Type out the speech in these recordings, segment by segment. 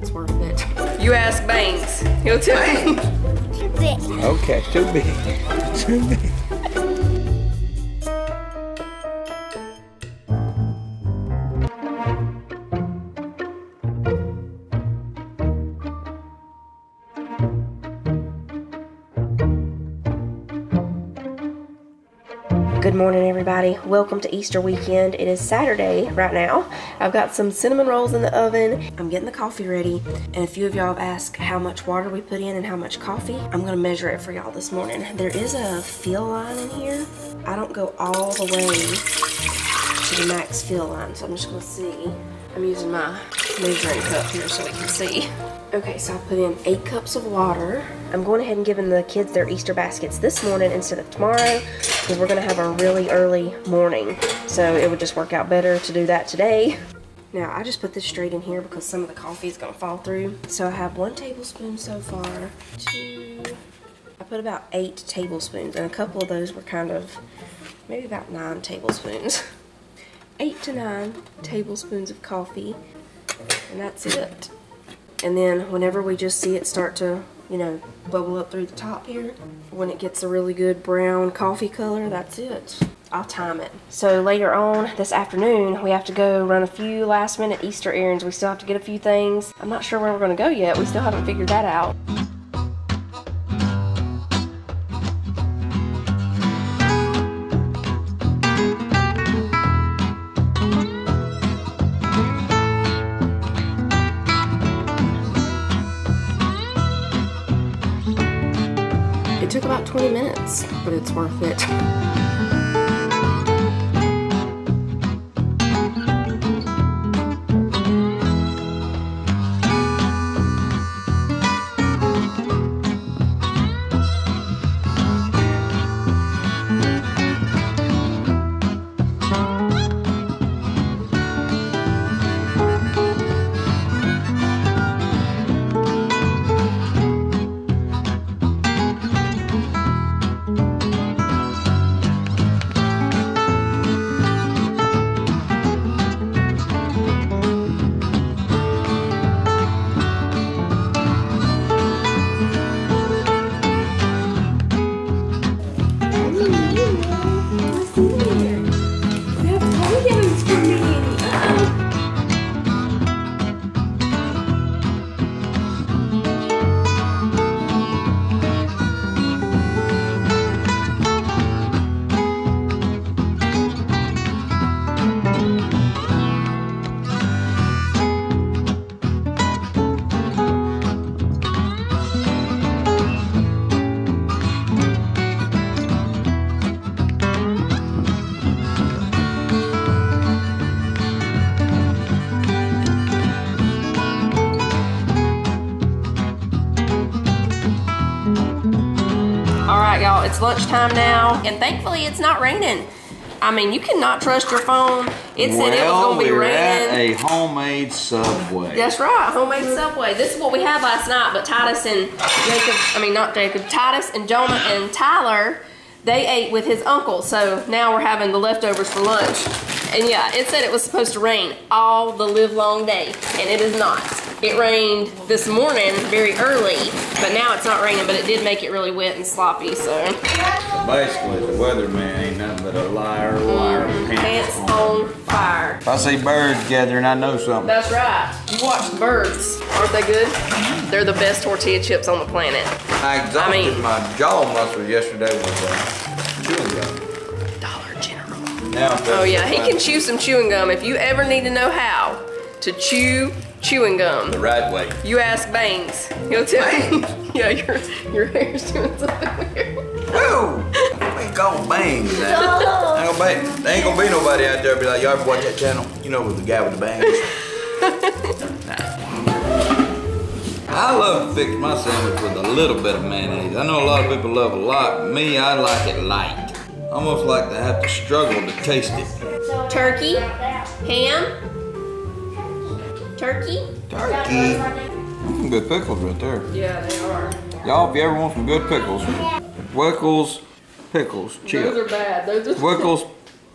it's worth it. You ask Banks, he'll tell you. Too big. Okay, too big. Too big. Good morning, everybody. Welcome to Easter weekend. It is Saturday right now. I've got some cinnamon rolls in the oven. I'm getting the coffee ready. And a few of y'all have asked how much water we put in and how much coffee. I'm gonna measure it for y'all this morning. There is a fill line in here. I don't go all the way to the max fill line, so I'm just gonna see. I'm using my measuring cup here so we can see. Okay, so I put in eight cups of water. I'm going ahead and giving the kids their Easter baskets this morning instead of tomorrow because we're going to have a really early morning. So it would just work out better to do that today. Now, I just put this straight in here because some of the coffee is going to fall through. So I have one tablespoon so far, two, I put about eight tablespoons and a couple of those were kind of, maybe about nine tablespoons. Eight to nine tablespoons of coffee and that's it. And then whenever we just see it start to, you know, bubble up through the top here, when it gets a really good brown coffee color, that's it. I'll time it. So later on this afternoon, we have to go run a few last minute Easter errands. We still have to get a few things. I'm not sure where we're gonna go yet. We still haven't figured that out. Minutes, but it's worth it. It's lunchtime now, and thankfully it's not raining. I mean, you cannot trust your phone. It said it was going to be we're at raining. a homemade Subway. That's right, homemade Subway. This is what we had last night, but Titus and Jacob, I mean, not Jacob, Titus and Jonah and Tyler, they ate with his uncle. So now we're having the leftovers for lunch. And yeah, it said it was supposed to rain all the live long day, and it is not. It rained this morning very early, but now it's not raining, but it did make it really wet and sloppy, so. Basically, the weatherman ain't nothing but a liar, liar, Pants on fire. If I see birds gathering, I know something. That's right. You watch the birds. Aren't they good? They're the best tortilla chips on the planet. I exhausted mean- my jaw muscles yesterday with uh, chewing gum. Dollar General. Now, Oh yeah, he can chew some chewing gum. If you ever need to know how to chew chewing gum, the right way. you ask Bangs. He'll tell you. yeah, your your hair's doing something weird. Woo! We call bangs now. Ain't gonna be, there ain't gonna be nobody out there be like, y'all ever watch that channel? You know, with the guy with the bangs. I love to fix my sandwich with a little bit of mayonnaise. I know a lot of people love a lot. Me, I like it light. Almost like to have to struggle to taste it. Turkey, ham, turkey. Turkey. Some good pickles right there. Yeah, they are. Y'all, if you ever want some good pickles, Wickles pickles Those are bad. Those are Wickles.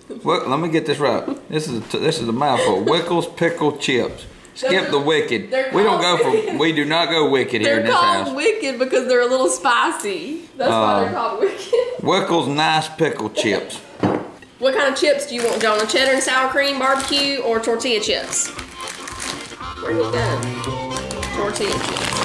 Wick, let me get this right. This is a, this is a mouthful. Wickles pickle chips. Skip the wicked. We don't go called- for. We do not go wicked here in this house. They're called wicked because they're a little spicy. That's why they're Oh. called wicked. Wickles nice pickle chips. What kind of chips do you want, Jonah? Cheddar and sour cream, barbecue, or tortilla chips? Where'd you go? Tortilla chips.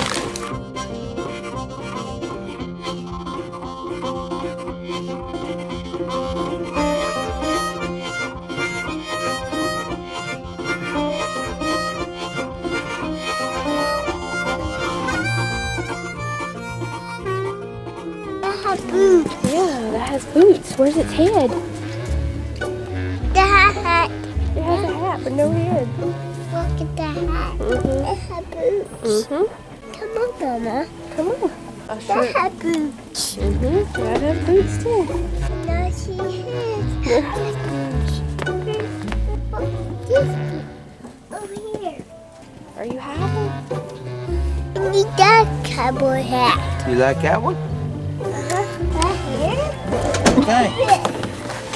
Boots. Yeah, that has boots. Where's its head? The hat. It has a hat, but no head. Has boots. Mm-hmm. Come on, Mama. Come on. I That sure. has boots. Mm-hmm. That has boots too. Now she has boots. This over here. Are you happy? I need that cowboy hat. You like that one? Uh-huh. That here? Thanks.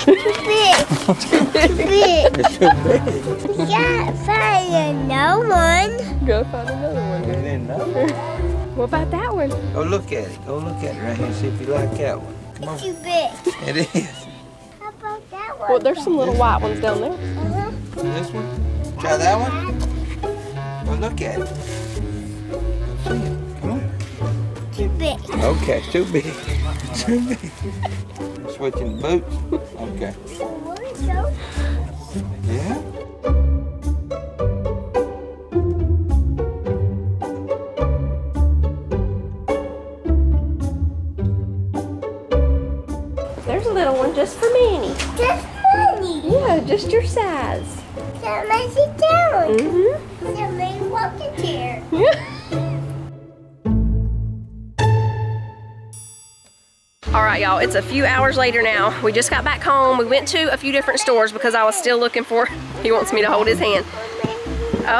Too big. Too big. It's too big. You gotta find another one. Go find another one. You didn't know? What about that one? Go look at it. Go look at it right here and see if you like that one. Come on. Too big. It is. How about that one? Well, there's some little white ones down there. Uh-huh. This one? Try that one? Go look at it. See it. Come on. Too big. Okay, too big. Too big. Switching boots? Okay. What is those? Yeah? There's a little one just for Manny. Just funny. Yeah, just your size. Somebody sit down. Mm-hmm. Somebody walk in here. All right, y'all, it's a few hours later now. We just got back home. We went to a few different stores because I was still looking for, he wants me to hold his hand.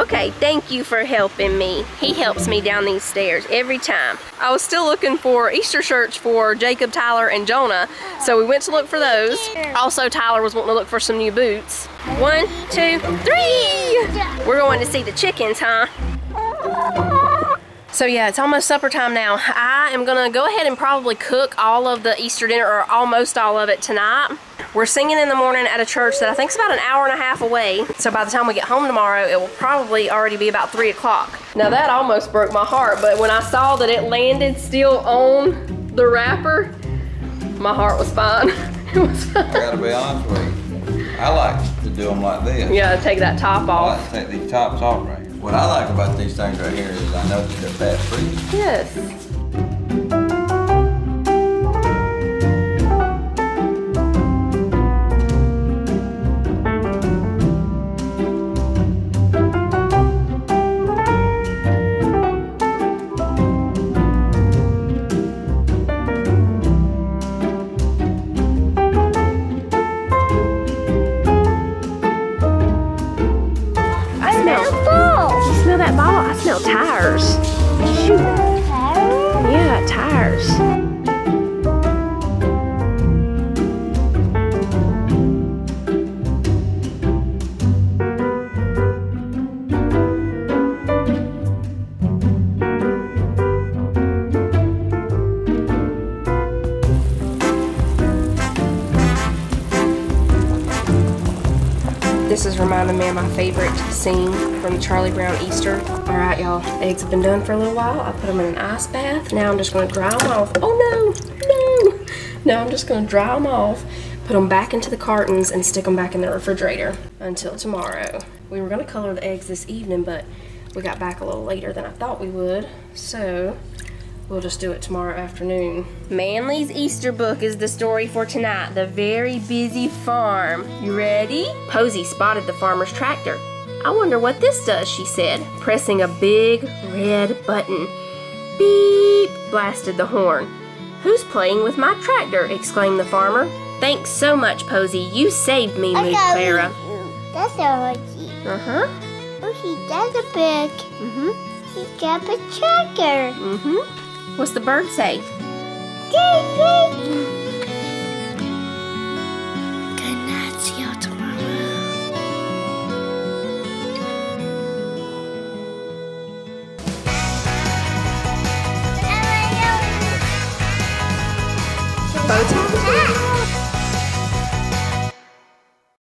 Okay, thank you for helping me. He helps me down these stairs every time. I was still looking for Easter shirts for Jacob, Tyler, and Jonah, so we went to look for those. Also, Tyler was wanting to look for some new boots. One, two, three! We're going to see the chickens, huh? So yeah, it's almost supper time now. I am gonna go ahead and probably cook all of the Easter dinner, or almost all of it tonight. We're singing in the morning at a church that I think is about an hour and a half away. So by the time we get home tomorrow, it will probably already be about three o'clock. Now that almost broke my heart, but when I saw that it landed still on the wrapper, my heart was fine. it was I gotta be honest with you. I like to do them like this. Yeah, take that top off. I like to take these tops off right here. What I like about these things right here is I know that they're fat free. Yes. This is reminding me of my favorite scene from Charlie Brown Easter. All right, y'all, eggs have been done for a little while. I put them in an ice bath. Now I'm just gonna dry them off. Oh no, no. Now I'm just gonna dry them off, put them back into the cartons and stick them back in the refrigerator until tomorrow. We were gonna color the eggs this evening, but we got back a little later than I thought we would. So We'll just do it tomorrow afternoon. Manny's Easter book is the story for tonight. The very busy farm. You ready? Posy spotted the farmer's tractor. I wonder what this does, she said, pressing a big red button. Beep! blasted the horn. Who's playing with my tractor? exclaimed the farmer. Thanks so much, Posy. You saved me, I mooed Clara. That's a horsey. Uh huh. Oh, he does a big. Mm hmm. He got a tractor. Mm hmm. What's the bird say? Good, good.